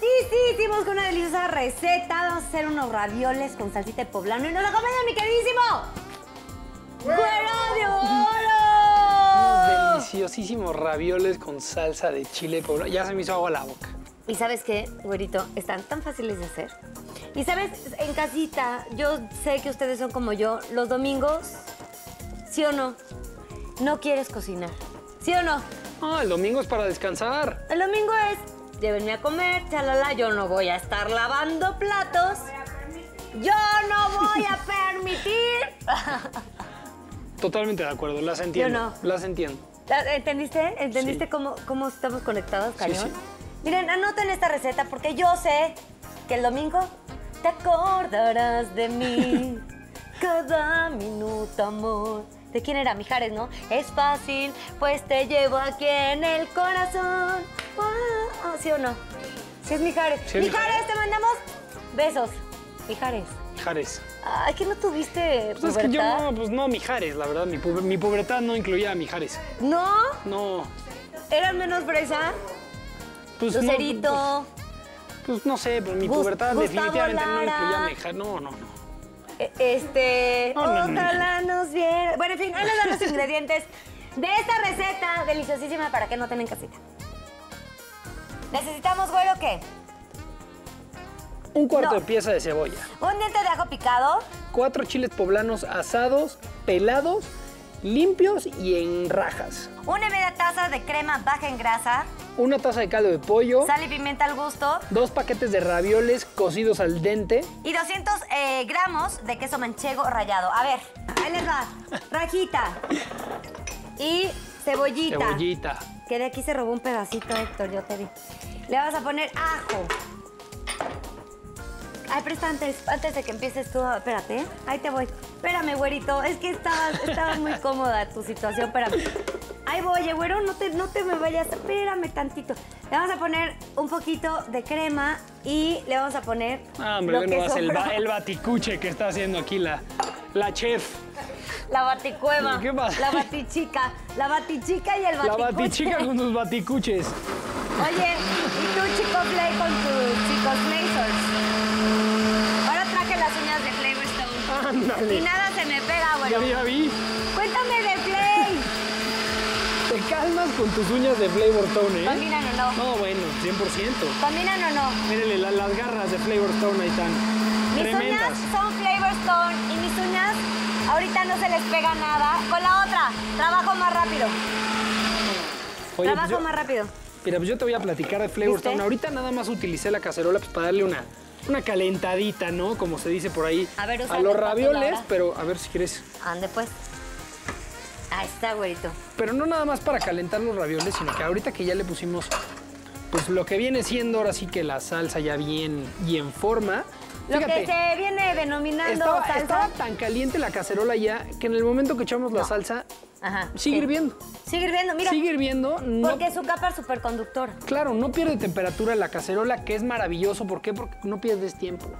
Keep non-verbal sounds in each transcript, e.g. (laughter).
regresísimos con una deliciosa receta. Vamos a hacer unos ravioles con salsita de poblano y nos acompaña mi queridísimo ¡Güero de oro! Deliciosísimos ravioles con salsa de chile poblano. Ya se me hizo agua la boca. Y sabes qué, güerito, están tan fáciles de hacer. Y sabes, en casita, yo sé que ustedes son como yo, los domingos, ¿sí o no? No quieres cocinar. ¿Sí o no? Ah, el domingo es para descansar. El domingo es, llévenme a comer, chalala, yo no voy a estar lavando platos. Yo no voy a permitir. (laughs) Totalmente de acuerdo, las entiendo. no. Las entiendo. ¿Entendiste? ¿Entendiste Sí. cómo, cómo estamos conectados, Sí, cañón? sí. Miren, anoten esta receta porque yo sé que el domingo te acordarás de mí (laughs) cada minuto, amor. ¿De quién era? Mijares, ¿no? Es fácil, pues te llevo aquí en el corazón. Ah, ¿Sí o no? Sí es Mijares. Sí Mijares, Mijares. te mandamos besos. Mijares. Mijares. Ay, que no tuviste Pues es que yo no, pues no, Mijares, la verdad. Mi, mi pubertad no incluía a Mijares. ¿No? No. ¿Eran menos fresa? Pues no, Lucerito. pues, pues no sé, pues mi pubertad Gustavo definitivamente no incluía a Mijares. No, no, no. Este, No, no, no, ojalá nos viera. Bueno, en fin, ahí les dan los ingredientes de esta receta deliciosísima para que no tengan casita. Necesitamos, güero, ¿qué? Un cuarto de pieza de cebolla. Un diente de ajo picado, Cuatro chiles poblanos asados, pelados, limpios y en rajas. una media taza de crema baja en grasa, Una taza de caldo de pollo. sal y pimienta al gusto Dos paquetes de ravioles cocidos al dente. y 200 eh, gramos de queso manchego rallado. A ver, ahí les va. Rajita y cebollita. Cebollita. Que de aquí se robó un pedacito, Héctor, yo te vi. Le vas a poner ajo. Ay, presta antes, antes de que empieces tú, espérate, ¿eh? ahí te voy. Espérame, güerito, es que estaba, estaba muy cómoda tu situación, espérame. Ahí voy, güero, no te, no te me vayas, espérame tantito. Le vamos a poner un poquito de crema y le vamos a poner Ah, hombre, lo que el, sobró. el baticuche que está haciendo aquí la, la chef. La baticueva, ¿Qué pasa? la batichica, la batichica y el La baticuche. batichica con sus baticuches. Oye, y tú, chico Play, con tus chicos Blazers. Ahora traje las uñas de Flavor Stone. Ándale. Y nada se me pega, Ya, güey. ya vi. Cuéntame de Play. Con tus uñas de Flavor Stone, ¿eh? ¿Combinan o no? No, bueno, 100%. ¿Combinan o no? Mírenle, la- las garras de Flavor Stone ahí están. Mis Tremendas. uñas son Flavor Stone y mis uñas ahorita no se les pega nada. Con la otra, trabajo más rápido. Oye, pues trabajo yo- más rápido. Mira, pues yo te voy a platicar de Flavor ¿Viste? Stone. Ahorita nada más utilicé la cacerola pues, para darle una, una calentadita, ¿no? Como se dice por ahí. A ver, usa los ravioles, pero a ver si quieres. Ande pues. Ahí está, güerito. Pero no nada más para calentar los ravioles, sino que ahorita que ya le pusimos pues lo que viene siendo ahora sí que la salsa ya bien y en forma. Lo Fíjate, que se viene denominando estaba, salsa. estaba tan caliente la cacerola ya que en el momento que echamos la No. salsa Ajá. sigue sí. hirviendo. Sigue hirviendo, mira. Sigue hirviendo. No, Porque su capa es superconductora. Claro, no pierde temperatura la cacerola, que es maravilloso. ¿Por qué? Porque no pierdes tiempo.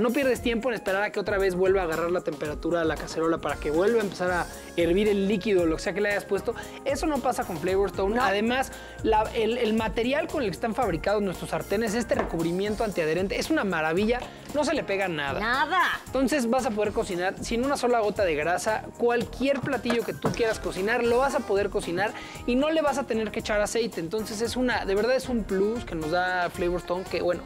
No pierdes tiempo en esperar a que otra vez vuelva a agarrar la temperatura a la cacerola para que vuelva a empezar a hervir el líquido, lo que sea que le hayas puesto. Eso no pasa con Flavor Stone. No. Además, la- el, el material con el que están fabricados nuestros sartenes, este recubrimiento antiadherente, es una maravilla. No se le pega nada. Nada. Entonces vas a poder cocinar sin una sola gota de grasa. Cualquier platillo que tú quieras cocinar, lo vas a poder cocinar y no le vas a tener que echar aceite. Entonces es una, de verdad es un plus que nos da Flavor Stone que bueno.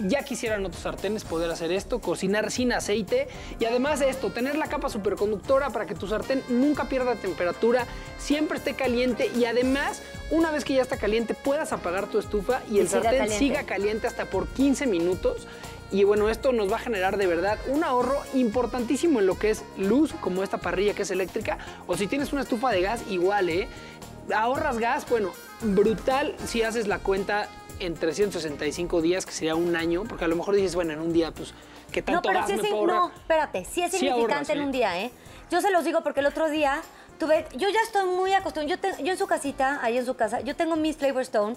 Ya quisieran otros sartenes poder hacer esto, cocinar sin aceite y además de esto, tener la capa superconductora para que tu sartén nunca pierda temperatura, siempre esté caliente y además, una vez que ya está caliente, puedas apagar tu estufa y Y el siga sartén caliente. siga caliente hasta por 15 minutos. Y bueno, esto nos va a generar de verdad un ahorro importantísimo en lo que es luz, como esta parrilla que es eléctrica. O si tienes una estufa de gas, igual, ¿eh? Ahorras gas, bueno, brutal si haces la cuenta en 365 días, que sería un año, porque a lo mejor dices, bueno, en un día, pues, ¿qué No, tanto pero gas sí, me sí, no, espérate, sí es Sí significante ahorras, en un día, ¿eh? Yo se los digo porque el otro día tuve, yo ya estoy muy acostumbrada, yo, te- yo en su casita, ahí en su casa, yo tengo mis Flavor Stone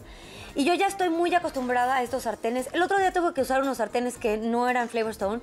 y yo ya estoy muy acostumbrada a estos sartenes. El otro día tuve que usar unos sartenes que no eran Flavor Stone.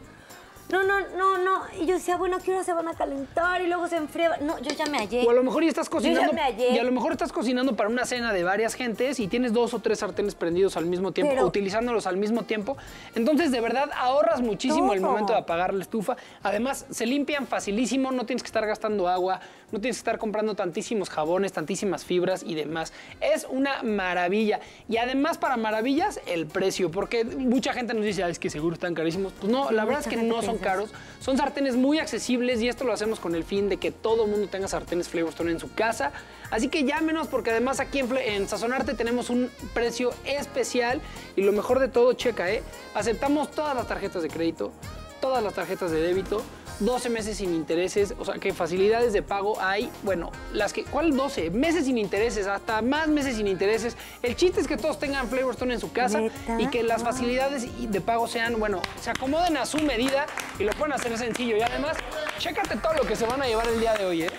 No, no, no, no. Y yo decía, bueno, ¿a qué hora se van a calentar? Y luego se enfriaban. No, yo ya me hallé. O a lo mejor ya estás cocinando. me hallé. Y a lo mejor estás cocinando para una cena de varias gentes y tienes dos o tres sartenes prendidos al mismo tiempo, Pero- utilizándolos al mismo tiempo. Entonces, de verdad, ahorras muchísimo el Todo. momento de apagar la estufa. Además, se limpian facilísimo, no tienes que estar gastando agua, no tienes que estar comprando tantísimos jabones, tantísimas fibras y demás. Es una maravilla. Y además, para maravillas, el precio, porque mucha gente nos dice, "Ay, es que seguro están carísimos. Pues no, la verdad es que no son caros. Son sartenes muy accesibles y esto lo hacemos con el fin de que todo el mundo tenga sartenes Flavorstone en su casa. Así que llámenos porque además aquí en, en Sazonarte tenemos un precio especial y lo mejor de todo, checa, ¿eh? Aceptamos todas las tarjetas de crédito, todas las tarjetas de débito. 12 meses sin intereses, o sea que facilidades de pago hay, bueno, las que, ¿cuál 12? Meses sin intereses, hasta más meses sin intereses. El chiste es que todos tengan Flavorstone en su casa ¿Neta? y que las facilidades de pago sean, bueno, se acomoden a su medida y lo pueden hacer sencillo. Y además, chécate todo lo que se van a llevar el día de hoy, ¿eh?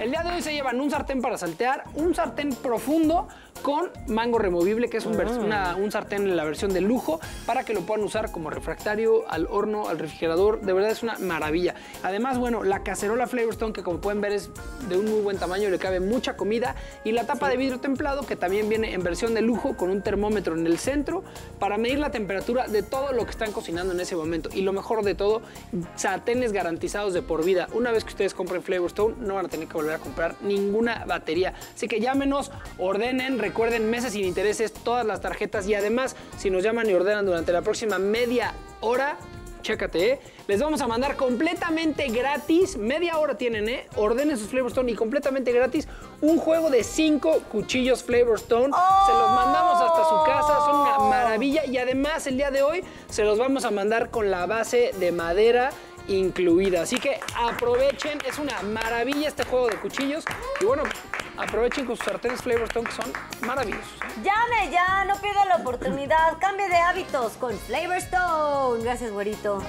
El día de hoy se llevan un sartén para saltear, un sartén profundo con mango removible, que es un, una- un sartén en la versión de lujo, para que lo puedan usar como refractario, al horno, al refrigerador. De verdad es una maravilla. Además, bueno, la cacerola Flavorstone, que como pueden ver es de un muy buen tamaño, le cabe mucha comida. Y la tapa de vidrio templado, que también viene en versión de lujo, con un termómetro en el centro, para medir la temperatura de todo lo que están cocinando en ese momento. Y lo mejor de todo, sartenes garantizados de por vida. Una vez que ustedes compren Flavorstone, no van a tener que volver a comprar ninguna batería. Así que llámenos, ordenen, recuerden meses sin intereses, todas las tarjetas y además, si nos llaman y ordenan durante la próxima media hora, Chécate, ¿eh? Les vamos a mandar completamente gratis, media hora tienen, ¿eh? Ordenen sus Flavorstone y completamente gratis un juego de cinco cuchillos Flavorstone. Se los mandamos hasta su casa, son una maravilla y además el día de hoy se los vamos a mandar con la base de madera incluida. Así que aprovechen, es una maravilla este juego de cuchillos y bueno, aprovechen con sus sartenes Flavorstone que son maravillosos. Llame ya, no pierda la oportunidad. Cambie de hábitos con Flavorstone. Gracias, güerito.